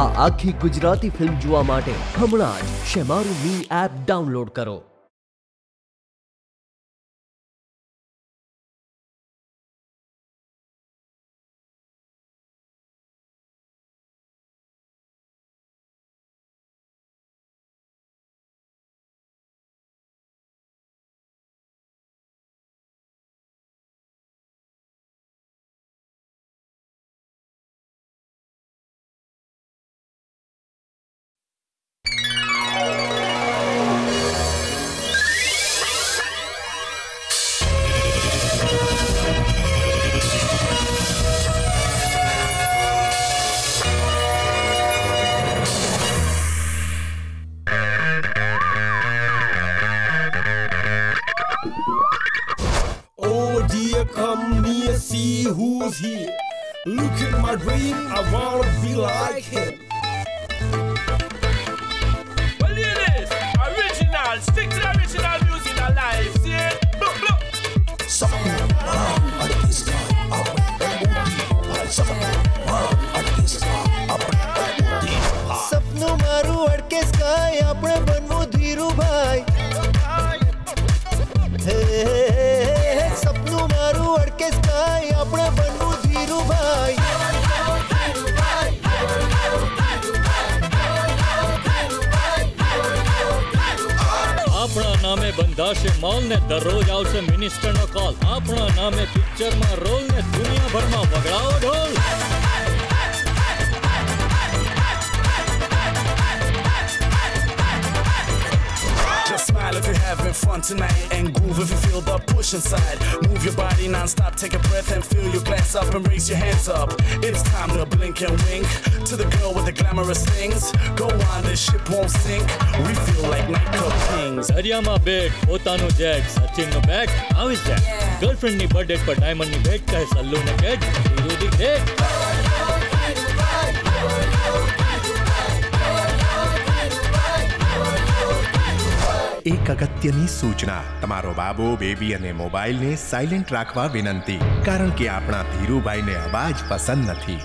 આ આખી ગુજરાતી ફિલ્મ જોવા માટે હમણાં જ શેમારું મી એપ ડાઉનલોડ કરો. સપનું મારું અડકે સ્કાય આપણે બનવું ધીરુભાઈ હે, હે, હે, હે, સપનું મારું અડકે સ્કાય આપણે બનવું ધીરુભાઈ આપણા નામે બંધાશે મોલ ને દરરોજ આવશે મિનિસ્ટર નો કોલ આપણા નામે પિક્ચરમાં રોલ ને દુનિયાભરમાં વગડાવો ઢોલ if you're having fun tonight and groove if you feel the push inside. Move your body non-stop, take a breath and fill your glass up and raise your hands up. It's time to blink and wink to the girl with the glamorous things. Go on, this ship won't sink. We feel like nightclub kings. દરિયામાં બેટ પોતાનું jet Sachin નું બેટ આવી જાય girlfriend ની birthday પર diamond ની બેટ કહે સલ્લુ ને કેટ વિરોધી ડેટ એક અગત્યની સૂચના. તમારો બાબો, બેબી અને મોબાઈલને સાયલેન્ટ રાખવા વિનંતી. કારણ કે આપણા ધીરુભાઈને અવાજ પસંદ નથી.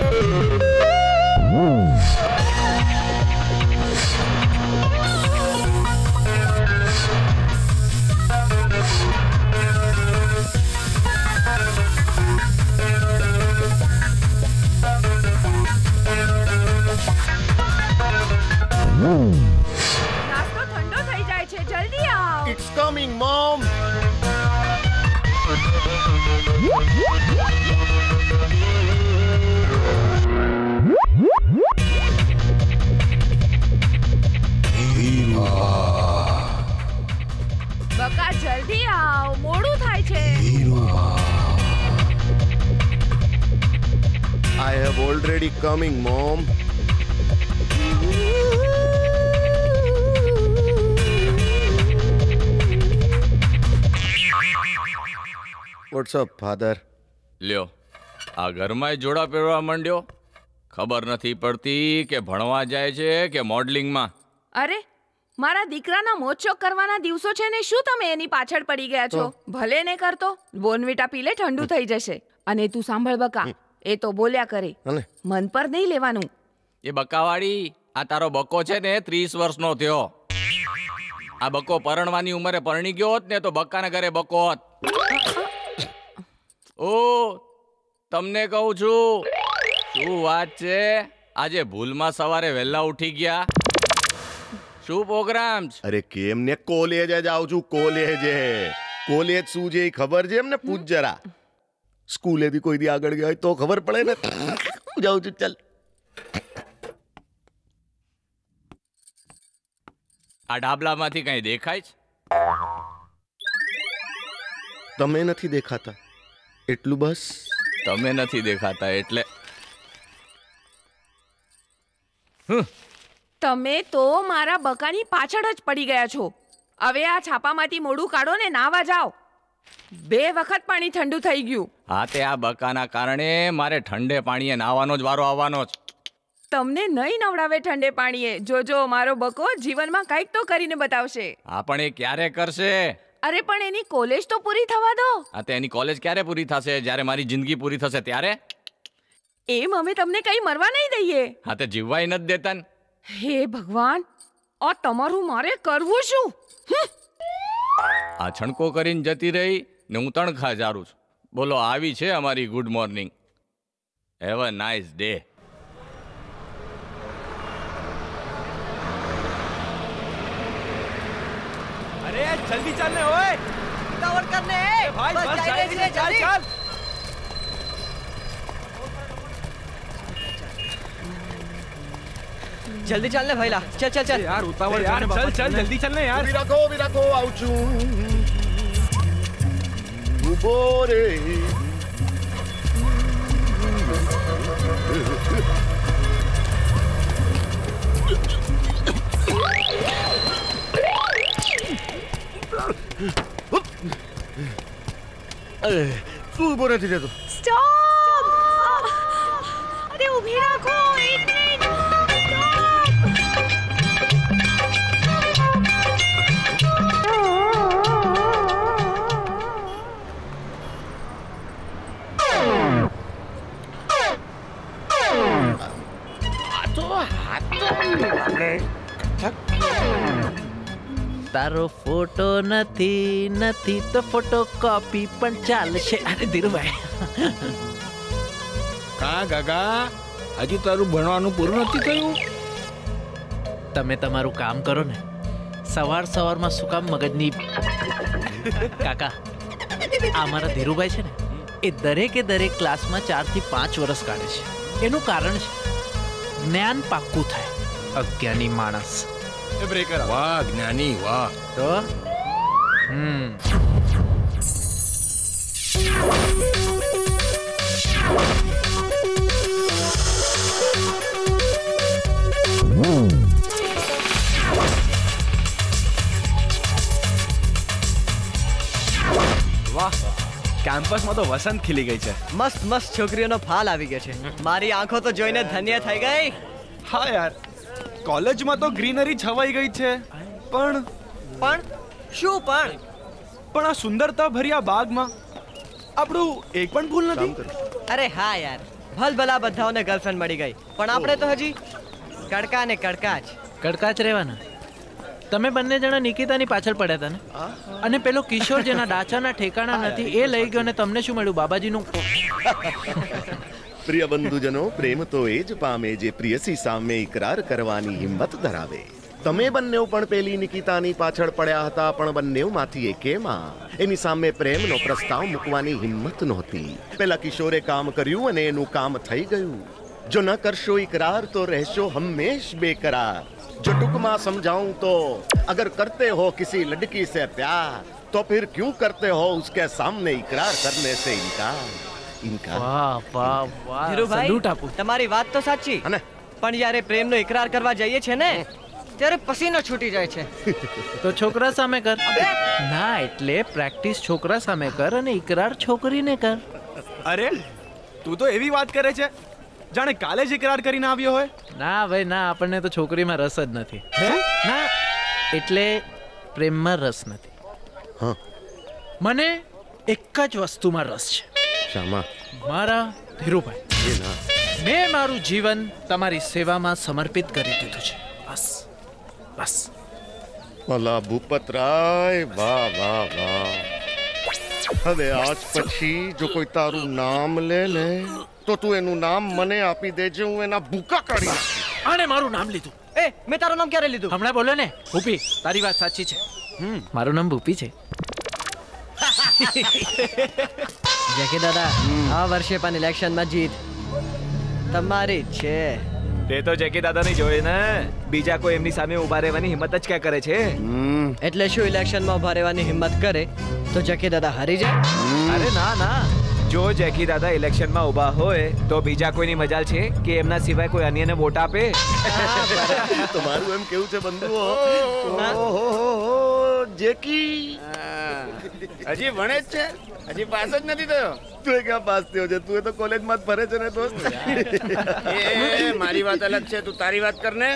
Música I have already coming mom What's up, father લ્યો આ ઘરમાં જોડા પહેરવા માંડ્યો. ખબર નથી પડતી કે ભણવા જાય છે કે મોડલિંગમાં. અરે મારા દીકરાના મોચો કરવાના દિવસો છે ને શું તમે એની પાછળ પડી ગયા છો? ભલે ને કરતો બોનવીટા પીલે ઠંડુ થઈ જશે. અને તું સાંભળ બકા એ તો બોલ્યા કરે. મન પર નહીં લેવાનું. એ બકાવાળી આ તારો બકો છે ને ત્રીસ વર્ષનો થયો. આ બકો પરણવાની ઉંમરે પરણી ગયો હોત ને તો બક્કાના ઘરે બકો હોત. ઓ તમને કહું છું શું વાત છે? આજે ભૂલમાં સવારે વહેલા ઉઠી ગયા. શું પ્રોગ્રામ અરે કેમ ને કોલેજ જ આવું છું કોલેજે. કોલેજ શું છે એ ખબર છે એમને? પૂછ જરા. સ્કૂલેથી કોઈ દી આગળ ગયા હોય તો ખબર પડે ને. જાઉં છું ચાલ. આ ડાબલામાંથી કઈ દેખાય છે? તમે નથી દેખાતા. એટલું બસ. તમે નથી દેખાતા એટલે તમે તો મારા બકાની પાછળ જ પડી ગયા છો. હવે આ છાપામાંથી મોઢું કાઢો ને નાવા જાઓ. બે વખત પાણી ઠંડુ થઈ ગયું. હા તે આ બકાના કારણે મારે ઠંડે પાણીએ નાવાનો જ વારો આવવાનો જ તમને નહીં નવડાવે ઠંડે પાણીએ. જોજો મારો બકો જીવનમાં કંઈક તો કરીને બતાવશે. આ પણ એ ક્યારે કરશે? અરે પણ એની કોલેજ તો પૂરી થવા દો. આ તે એની કોલેજ ક્યારે પૂરી થશે? જ્યારે મારી જિંદગી પૂરી થશે ત્યારે? એમ અમે તમને કઈ મરવા નહીં દઈએ. હા તે જીવવાય નથી દેતા હે ભગવાન આ તમારું મારે કરવું શું? આ છણકો કરીને જતી રહી ને હું તણખા જારું છું. બોલો આવી છે અમારી good morning have a nice day अरे जल्दी चल रहे ओए करने भाई बस जाएगी चल चल जल्दी चलने भाईला चल चल चल। यार उतावल यार चल चल जल्दी चलना यार। भी रखो भी रखो आउचू। बोरे तू बोरे दिले तो। તારો ફોટો નથી નથી તો ફોટો કોપી પણ ચાલશે. અરે ધીરુભાઈ. કા ગાગા? હજી તારું ભણવાનું પૂરું નથી થયું? તમે તમારું કામ કરો ને. સવાર સવારમાં શું કામ મગજની કાકા આ મારા ધીરુભાઈ છે ને એ દરેકે દરેક ક્લાસમાં ચારથી પાંચ વર્ષ કાઢે છે. એનું કારણ છે જ્ઞાન પાક્કું થાય અજ્ઞાની માણસ. વાહ જ્ઞાની વાહ. તો? હમ. વાહ. કેમ્પસમાં તો વસંત ખીલી ગઈ છે. મસ્ત મસ્ત છોકરીઓનો ફાલ આવી ગયો છે. મારી આંખો તો જોઈને ધન્ય થઈ ગઈ. હા યાર. કોલેજમાં તો ગ્રીનરી છવાઈ ગઈ છે. પણ પણ શું પણ? પણ આ સુંદરતા ભર્યા બાગમાં આપણું એક પણ ભૂલ નથી? અરે હા યાર ભલ ભલા બધાઓને ગર્લફ્રેન્ડ મળી ગઈ. પણ આપણે તો હજી કડકા ને કડકા જ. કડકા જ રહેવાના. તમે બંને જણા નિકિતાની પાછળ પડ્યા હતા ને? અને પેલો કિશોર જેના ડાચાના ઠેકાણા નથી એ લઈ ગયો ને તમને શું મળ્યું? બાબાજીનું પ્રિય બંધુજનો પ્રેમ તો એ જ પામે જે પ્રિયસી સામે ઇકરાર કરવાની હિંમત ધરાવે તમે બંને પણ પેલી નિકિતાની પાછળ પડ્યા હતા પણ બંનેમાંથી એકેમાં એની સામે પ્રેમનો પ્રસ્તાવ મૂકવાની હિંમત નહોતી પેલા કિશોરે કામ કર્યું અને એનું કામ થઈ ગયું જો ન કરશો ઇકરાર તો રહેશો હંમેશ બેકરાર जो टुक माँ समझाऊं तो अगर करते हो किसी लड़की से प्यार तो फिर क्यों करते हो उसके सामने इकरार करने से इनकार ઇનકાર. વાહ વાહ વાહ. ધીરુભાઈ સલ્યુટ આપો તમારી વાત તો સાચી. અને? પણ જ્યારે પ્રેમનો ઇકરાર કરવા જઈએ છે ને ત્યારે પસીનો છૂટી જાય છે. તો છોકરા સામે કર. ના એટલે પ્રેક્ટિસ છોકરા સામે કર અને ઇકરાર છોકરીને કર. અરે તું તો એવી વાત કરે છે જાણે કાલે જ ઇકરાર કરીને આવ્યો હોય. ના ભાઈ ના આપણને તો છોકરીમાં રસ જ નથી. ના એટલે પ્રેમમાં રસ નથી. મને એક જ વસ્તુમાં રસ છે. શામાં? મારા ધીરુભાઈ મેં મારું જીવન તમારી સેવામાં સમર્પિત કરી દીધું છે. બસ બસ. ભલા ભૂપતરાય વાહ વાહ વાહ. હવે આજ પછી જો કોઈ તારું નામ લે ને તો તું એનું નામ મને આપી દેજે હું એના ભૂકા કાઢી આને મારું નામ લીધું? એ મેં તારું નામ ક્યારે લીધું? હમણાં બોલ્યો ને ભૂપી તારી વાત સાચી છે. મારું નામ ભૂપી છે. જેકે દાદા. આ વર્ષે પણ ઇલેક્શનમાં જીત તમારી જ છે. તે તો જેકી દાદાની જોઈ ને. બીજા કોઈ એમની સામે ઊભા રહેવાની હિંમત જ ક્યાં કરે છે? હમ, એટલે શું ઇલેક્શનમાં ઊભા રહેવાની હિંમત કરે? તો જકી દાદા હારી જાય. અરે ના ના. જો જેકી દાદા ઇલેક્શનમાં ઊભા હોય તો બીજા કોઈની મજાલ છે કે એમના સિવાય કોઈ અન્યને વોટ આપે? તમારું એમ કેવું છે બંધુઓ? જેકી હજી ભણે જ છે? હજી પાસ જ નથી થયો? તું એ ક્યાં પાસ થયો છે? તું એ તો કોલેજમાં જ ફરે છે ને દોસ્ત. એ મારી વાત અલગ છે. તું તારી વાત કર ને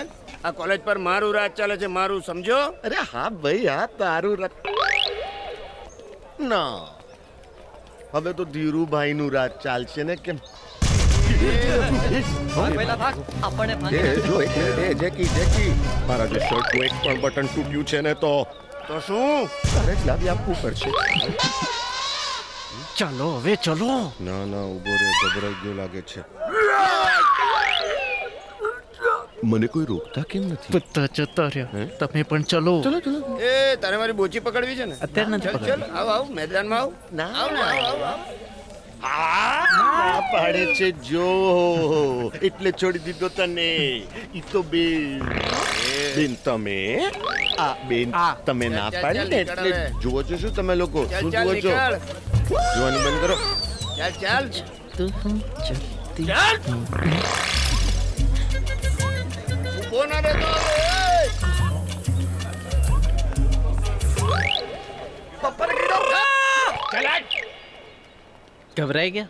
આ કોલેજ પર મારું રાજ ચાલે છે. મારું સમજો. અરે હા ભાઈ હા તારું રાજ. ના. હવે તો ધીરુભાઈ નું રાજ ચાલશે ને કેમ? આપણને જો એક મિનિટ એ જેકી જેકી. મારા જે શર્ટનું એક પણ બટન તૂટ્યું છે ને તો તો શું? તારે જ લાવી આપવું પડશે ચાલો હવે ચલો. ના ના ઊભો રે ગભરાઈ ગયો લાગે છે. મને કોઈ રોકતા કેમ નથી? પત્તા જતા રહ્યા. તમે પણ ચલો. ચલો ચલો. એ તારે મારી બોચી પકડવી છે ને? અત્યારે નથી પકડવી ચલ આવ આવ મેદાનમાં આવ. ના આવ ને. આવ આવ. ના પાડે છે જો. એટલે છોડી દીધો તને. ઈ તો બેન. બેન તમે? આ બેન તમે ના પાડી ને એટલે જુઓ છો શું તમે લોકો? ચાલ શું જુઓ છો. જોવાનું બંધ કરો. ચાલ ચાલ. ચાલ. ઊભો ના રહેતો હવે, ગભરાઈ ગયા?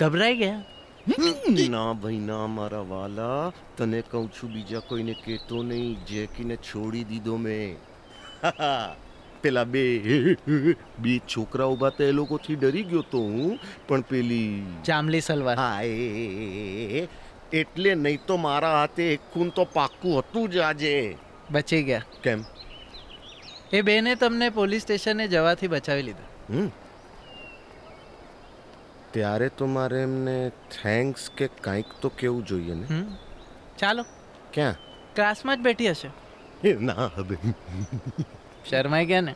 ગભરાઈ ગયા? ના ભાઈ ના મારા વાલા. તને કહું છું બીજા કોઈને કહેતો નહીં. જેકીને છોડી દીધો મેં. પેલા બે બે છોકરા ઊભા હતા એ લોકોથી ડરી ગયો તો હું પણ પેલી જાંબલી સલવાર. હા એ. એટલે નહીં તો મારા હાથે એક ખૂન તો પાક્કું હતું જ આજે. બચી ગયા. કેમ? એ બેને તમને પોલીસ સ્ટેશને જવાથી બચાવી લીધા. હમ. ત્યારે તો મારે એમને થેન્ક્સ કે કંઈક તો કેવું જોઈએ ને? ચાલો. ક્યાં? ક્લાસમાં જ બેઠી હશે. ના હવે. શરમાઈ ગયા ને?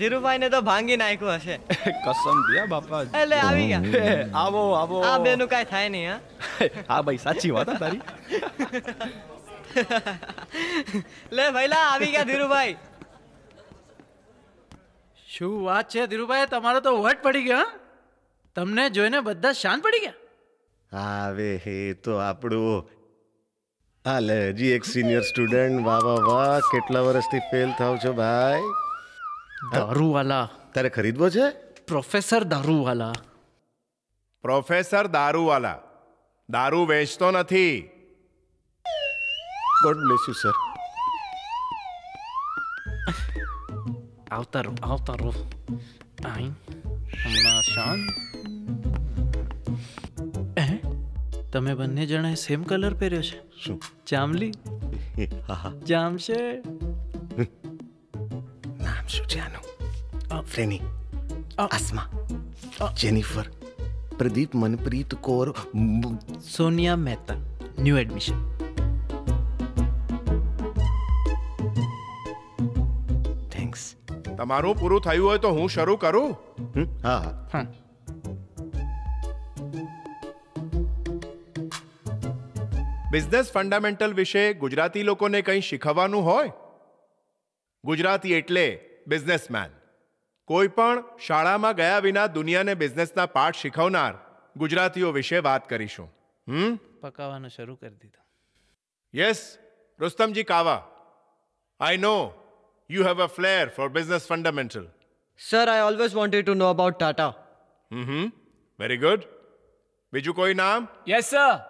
ધીરુભાઈ ને તો ભાંગી નાખ્યું હશે. કસમ દિયા બાપા. એટલે આવી ગયા. આવો આવો. આ બેનું કાંઈ થાય નહીં હા? હા ભાઈ સાચી વાત તારી. લે ભાઈલા આવી ગયા ધીરુભાઈ. શું વાત છે ધીરુભાઈ? તમારો તો વટ પડી ગયો તમને જોઈને બધા શાંત પડી ગયા? હવે હે તો આપણું. હાલે હજી એક સિનિયર સ્ટુડન્ટ વાહ વાહ વાહ કેટલા વર્ષથી ફેલ થાવ છો ભાઈ? દારૂવાલા. તારે ખરીદવો છે? પ્રોફેસર દારૂવાલા. પ્રોફેસર દારૂવાલા. દારૂ વેચતો નથી. ગોડ બ્લેસ યુ સર આવતા રહો આવતા રહો આઈ હમણાં શાંત એ તમે બંને જણાએ સેમ કલર પહેર્યો છે? શું? જાંબલી હા હા. જામશે નામ શું છે આનું? ફ્રેની. આસમા. જેનિફર. પ્રદીપ મનપ્રીત કૌર. મ- સોનિયા મહેતા. ન્યૂ એડમિશન તમારું પૂરું થયું હોય તો હું શરૂ કરું? હા હા. હા. બિઝનેસ ફંડામેન્ટલ વિશે ગુજરાતી લોકોને કંઈ શીખવવાનું હોય? ગુજરાતી એટલે બિઝનેસમેન. કોઈ પણ શાળામાં ગયા વિના દુનિયાને બિઝનેસના પાઠ શીખવનાર ગુજરાતીઓ વિશે વાત કરીશું. હમ? પકાવવાનું શરૂ કરી દીધું. Yes Rustomji Kava I know You have a flair for business fundamental. Sir, I always wanted to know about Tata. Mm-hmm. Very good. Biju koi naam? Yes, sir.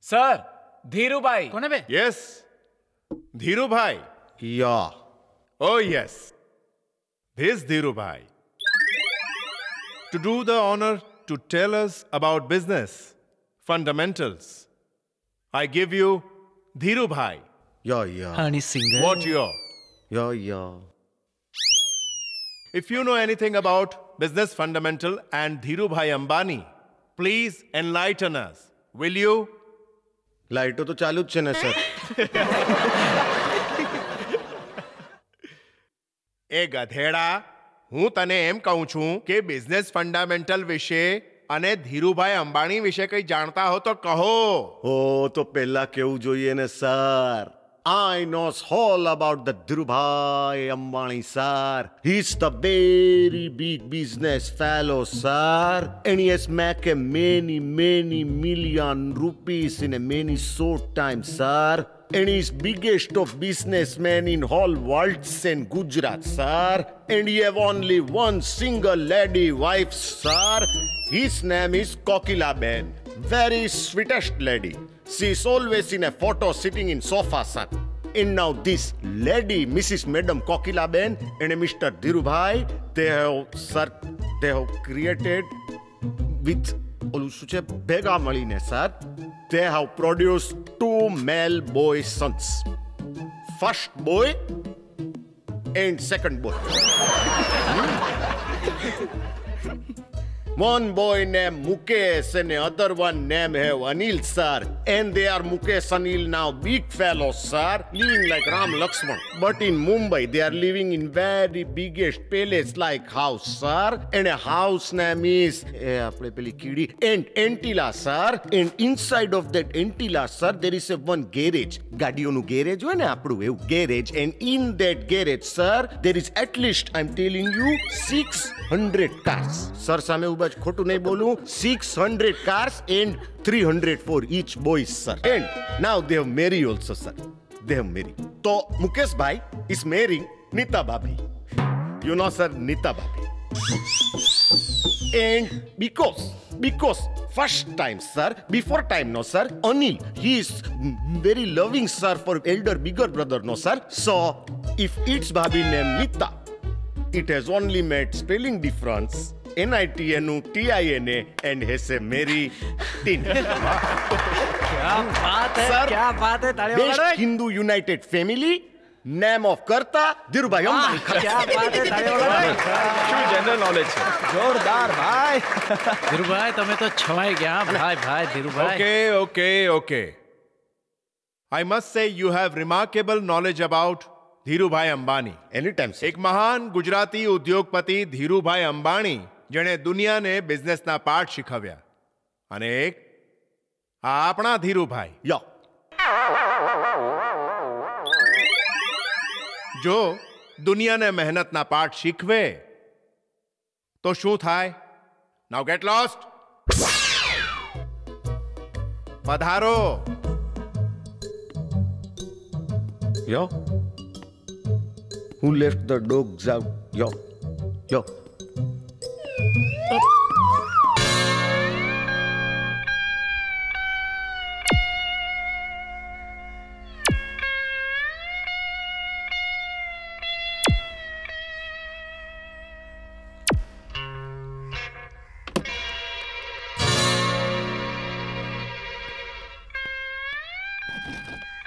Sir, Dhirubhai. Kone? Yes. Dhirubhai. Yeah. Oh, yes. This Dhirubhai. To do the honor to tell us about business fundamentals, I give you Dhirubhai. Yeah, yeah. Honey singer. What your? Yeah yeah. If you know anything about business fundamental and Dhirubhai Ambani, please enlighten us. Will you? લાઈટો તો ચાલુ જ છે ને sir એ ગધેડા હું તને એમ કહું છું કે બિઝનેસ ફંડામેન્ટલ વિશે અને ધીરુભાઈ અંબાણી વિશે કંઈ જાણતા હો તો કહો ઓ તો પહેલા કેવું જોઈએ ને sir I knows all about the Dhirubhai Ambani, sir. He's the very big business fellow, sir. And he has made many, many million rupees in a many short time, sir. And he's biggest of businessmen in whole world and Gujarat, sir. And he have only one single lady wife, sir. His name is Kokila Ben. Very sweetest lady. She's always in a photo sitting in sofa, sir. And now this lady, Mrs. Madam Kokila Ben and Mr. Dhirubhai, they have, sir, they have created with ઓલું શું છે ભેગા મળીને sir they have produced two male boy sons first boy and second boy One boy named Mukesh and the other one named have Anil sir. And they are Mukesh Anil now big fellows sir, living like Ram Lakshman. But in Mumbai they are living in very biggest palace like house sir. And a house name is eh, આપણે પેલી કીડી and Antilla sir. And inside of that Antilla sir there is a one garage. ગાડીઓનું garage હોય ને આપણું એવું garage and in that garage sir there is at least telling telling you 600 cars. Sir સામે ઊભા જ ખોટું નહીં બોલું 600 cars and 300 for each boys sir. And now they have married also sir. They have married. તો મુકેશ ભાઈ is marrying Nita ભાભી. You know sir Nita ભાભી. And because because first time sir before time no sir Anil he is very loving sir for elder bigger brother no sir so if it's bhabhi name Nita it has only made spelling difference N-I-T-N-U T-I-N-A and has a Mary Tin. क्या बात है Sir, क्या बात है तालियां Best बजाओ। Hindu United Family name of Karta Dhirubhai Ambani. क्या बात है તાળીઓ બજાવો। શું જનરલ નોલેજ છે જોરદાર ભાઈ ધીરુભાઈ તમે તો છવાઈ ગયા ભાઈ ભાઈ Dhirubhai Okay, okay, okay. I must say you have remarkable knowledge about Dhirubhai Ambani Anytime, sir. એક મહાન ગુજરાતી ઉદ્યોગપતિ ધીરુભાઈ અંબાણી જેણે દુનિયાને બિઝનેસના પાઠ શીખવ્યા. અને એક આ આપણા ધીરુભાઈ. યો. જો દુનિયાને મહેનતના પાઠ શીખવે તો શું થાય? નાવ ગેટ લોસ્ટ પધારો. યો. Who left the dogs out? Yo. Yo.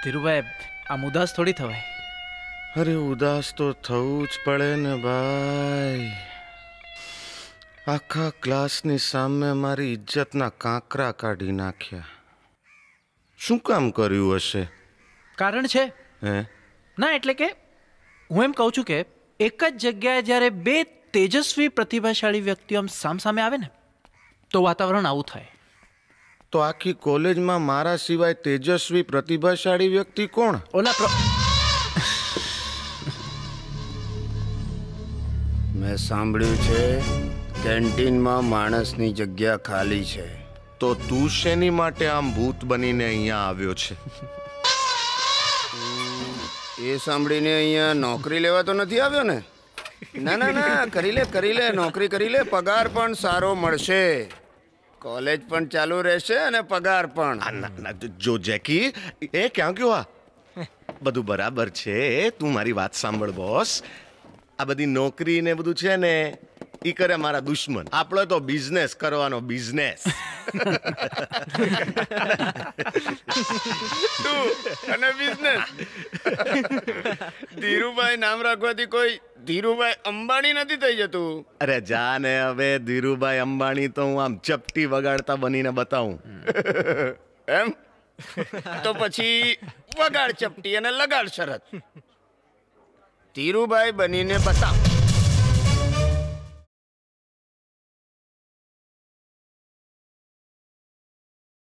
Dhirubhai આમ ઉદાસ થોડી થવાય? અરે ઉદાસ તો થવું જ પડે ને ભાઈ. આખા ક્લાસની સામે મારી ઇજ્જતના કાંકરા કાઢી નાખ્યા. શું કામ કર્યું હશે? કારણ છે? હે? ના એટલે કે હું એમ કહું છું કે એક જ જગ્યાએ જ્યારે બે તેજસ્વી પ્રતિભાશાળી વ્યક્તિઓ આમ સામસામે આવે ને તો વાતાવરણ આવું થાય. તો આખી કોલેજમાં મારા સિવાય તેજસ્વી પ્રતિભાશાળી વ્યક્તિ કોણ? ઓલા મેં સાંભળ્યું છે કેન્ટીનમાં માણસની જગ્યા ખાલી છે. તો તું શેની માટે આમ ભૂત બનીને અહીંયા આવ્યો છે? એ સાંભળીને અહીંયા નોકરી લેવા તો નથી આવ્યો ને? ના ના ના કરી લે કરી લે નોકરી કરી લે પગાર પણ સારો મળશે. કોલેજ પણ ચાલુ રહેશે અને પગાર પણ. ના ના જો જેકી એ ક્યાં ગયો આ? બધું બરાબર છે તું મારી વાત સાંભળ બોસ. આ બધી નોકરી ને બધું છે ને એ કરે મારા દુશ્મન. આપણે તો બિઝનેસ કરવાનો બિઝનેસ અને બિઝનેસ ધીરુભાઈ નામ રાખવાથી કોઈ ધીરુભાઈ અંબાણી નથી થઈ જતું. અરે જા ને હવે ધીરુભાઈ અંબાણી તો હું આમ ચપટી વગાડતા બનીને બતાવું. એમ? તો પછી વગાડ ચપટી અને લગાડ શરત. ધીરુભાઈ બનીને બતાવ.